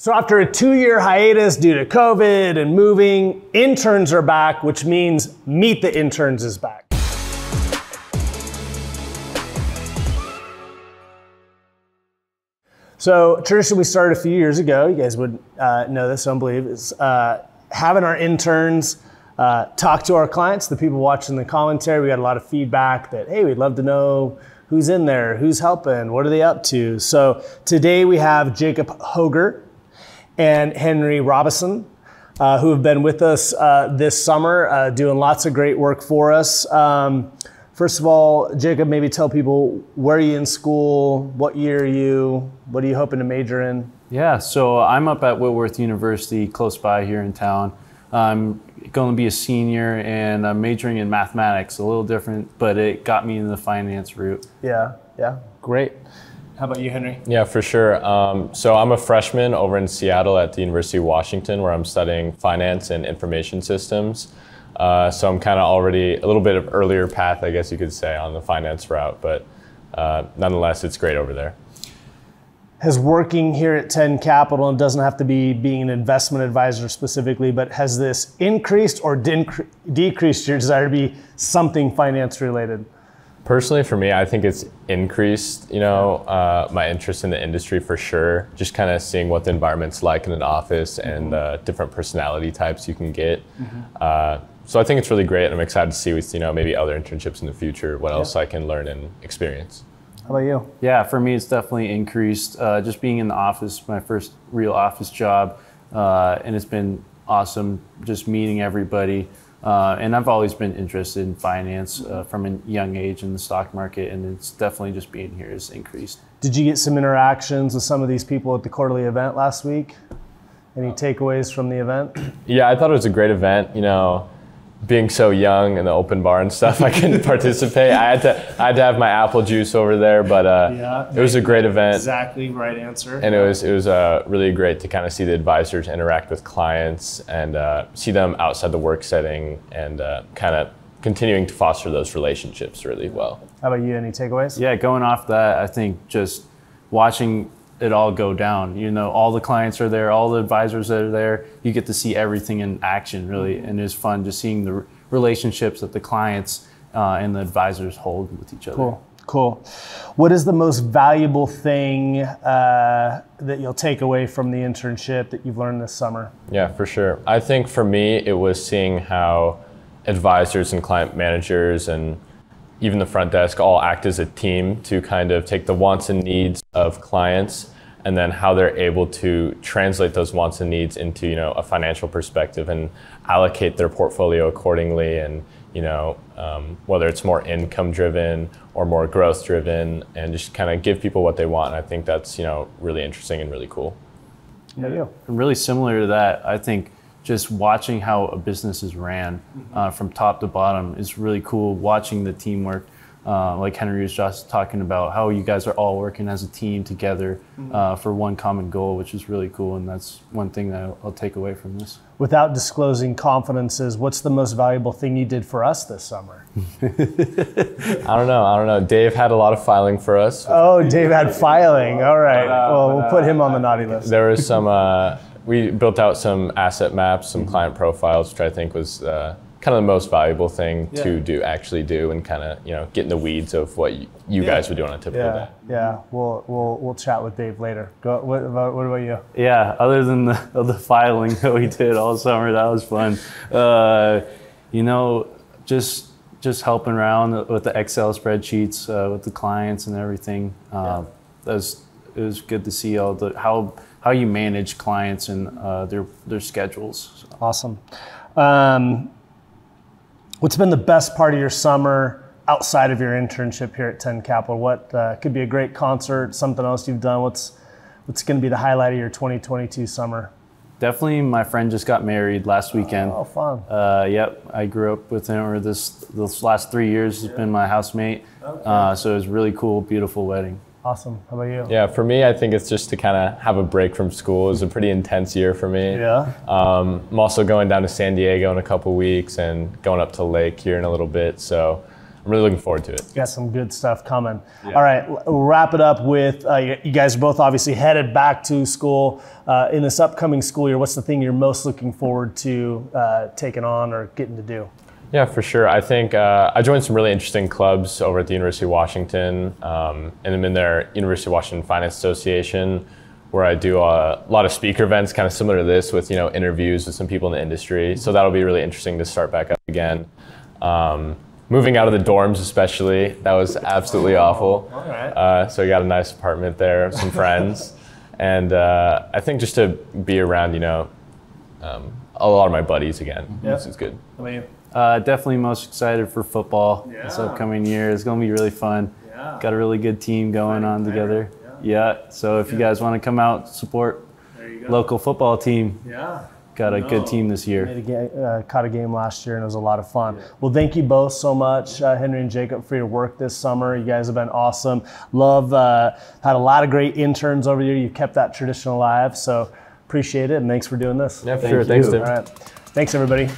So, after a two year hiatus due to COVID and moving, interns are back, which means Meet the Interns is back. So, tradition we started a few years ago, you guys would uh, know this, I don't believe, is uh, having our interns uh, talk to our clients, the people watching the commentary. We got a lot of feedback that, hey, we'd love to know who's in there, who's helping, what are they up to. So, today we have Jacob Hoger and Henry Robison, uh, who have been with us uh, this summer, uh, doing lots of great work for us. Um, first of all, Jacob, maybe tell people where are you in school, what year are you, what are you hoping to major in? Yeah, so I'm up at Whitworth University, close by here in town. I'm going to be a senior and I'm majoring in mathematics, a little different, but it got me in the finance route. Yeah, yeah, great. How about you, Henry? Yeah, for sure. Um, so I'm a freshman over in Seattle at the University of Washington, where I'm studying finance and information systems. Uh, so I'm kind of already a little bit of earlier path, I guess you could say, on the finance route, but uh, nonetheless, it's great over there. Has working here at Ten Capital, and doesn't have to be being an investment advisor specifically, but has this increased or decreased your desire to be something finance related? Personally, for me, I think it's increased, you know, uh, my interest in the industry for sure. Just kind of seeing what the environment's like in an office and uh, different personality types you can get. Mm-hmm. Uh, so I think it's really great. And I'm excited to see with, you know, maybe other internships in the future, what yeah. else I can learn and experience. How about you? Yeah, for me, it's definitely increased. Uh, just being in the office, my first real office job, uh, and it's been awesome just meeting everybody. Uh, and I've always been interested in finance uh, from a young age in the stock market, and it's definitely just being here has increased. Did you get some interactions with some of these people at the quarterly event last week? Any takeaways from the event? Yeah, I thought it was a great event. You know, being so young and the open bar and stuff, I couldn't participate. I had to I had to have my apple juice over there, but uh, yeah, it was a great event. Exactly right answer. And it was it was uh, really great to kind of see the advisors interact with clients and uh, see them outside the work setting and uh, kind of continuing to foster those relationships really well. How about you? Any takeaways? Yeah, going off that, I think just watching it all go down. You know, all the clients are there, all the advisors that are there. You get to see everything in action, really, and it's fun just seeing the relationships that the clients uh, and the advisors hold with each other. Cool. Cool. What is the most valuable thing uh, that you'll take away from the internship that you've learned this summer? Yeah, for sure. I think for me, it was seeing how advisors and client managers and even the front desk all act as a team to kind of take the wants and needs of clients and then how they're able to translate those wants and needs into you know a financial perspective and allocate their portfolio accordingly and you know um, whether it's more income driven or more growth driven and just kind of give people what they want and i think that's you know really interesting and really cool yeah, yeah. and really similar to that i think just watching how a business is ran uh, from top to bottom is really cool. Watching the teamwork, uh, like Henry was just talking about, how you guys are all working as a team together mm-hmm. uh, for one common goal, which is really cool. And that's one thing that I'll, I'll take away from this. Without disclosing confidences, what's the most valuable thing you did for us this summer? I don't know. I don't know. Dave had a lot of filing for us. Oh, Dave had filing. All right. Well, we'll put him on the naughty list. There was some uh, we built out some asset maps, some client profiles, which I think was uh, kind of the most valuable thing yeah. to do, actually do, and kind of you know get in the weeds of what you, you yeah. guys would do on a typical yeah. day. Yeah, we'll we'll we'll chat with Dave later. Go, what about what about you? Yeah, other than the the filing that we did all summer, that was fun. Uh, you know, just just helping around with the Excel spreadsheets uh, with the clients and everything. Uh, that was it was good to see all the how how you manage clients and uh, their their schedules. So. Awesome. Um, what's been the best part of your summer outside of your internship here at Ten Capital? What uh, could be a great concert, something else you've done? What's what's going to be the highlight of your 2022 summer? Definitely, my friend just got married last weekend. Oh, fun! Uh, yep, I grew up with him over this this last three years. He's been my housemate, okay. uh, so it was really cool, beautiful wedding. Awesome. How about you? Yeah, for me, I think it's just to kind of have a break from school. It was a pretty intense year for me. Yeah. Um, I'm also going down to San Diego in a couple weeks and going up to Lake here in a little bit. So I'm really looking forward to it. Got some good stuff coming. All right, we'll wrap it up with uh, you you guys are both obviously headed back to school uh, in this upcoming school year. What's the thing you're most looking forward to uh, taking on or getting to do? Yeah, for sure. I think uh, I joined some really interesting clubs over at the University of Washington, um, and I'm in their University of Washington Finance Association, where I do a lot of speaker events, kind of similar to this, with you know interviews with some people in the industry. So that'll be really interesting to start back up again. Um, moving out of the dorms, especially, that was absolutely awful. All right. Uh, so I got a nice apartment there, some friends, and uh, I think just to be around, you know, um, a lot of my buddies again. Yeah. This is good. I mean, Uh, definitely most excited for football this upcoming year. It's going to be really fun. Yeah. Got a really good team going on together. Yeah. So if you guys want to come out support local football team, Yeah. got a good team this year. Made a game, uh, caught a game last year and it was a lot of fun. Well, thank you both so much, uh, Henry and Jacob, for your work this summer. You guys have been awesome. Love, uh, had a lot of great interns over here. You kept that tradition alive. So appreciate it and thanks for doing this. Yeah, for Thank sure. Thanks. Tim. All right. Thanks, everybody.